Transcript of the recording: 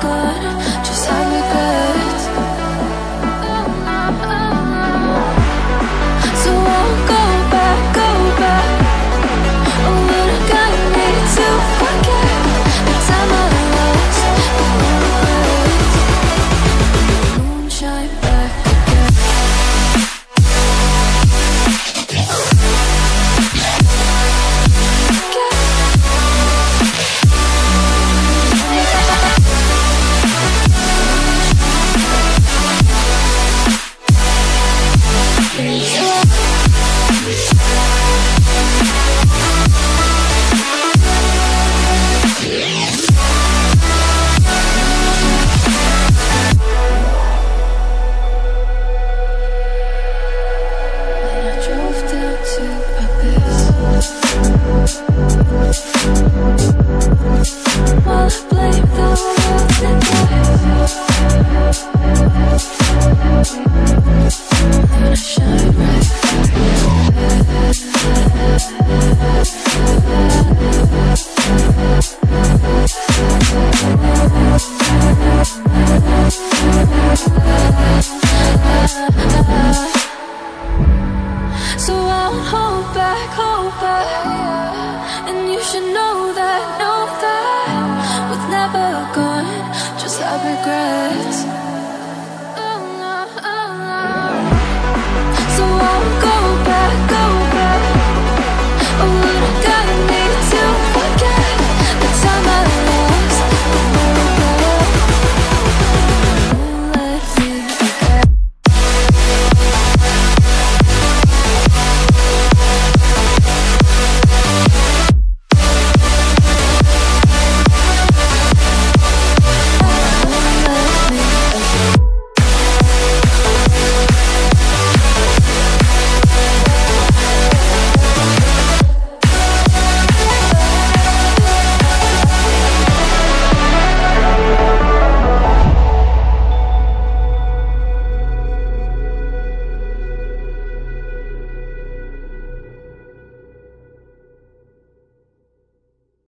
good. Well, should know that, know that We're never gone, just have regrets.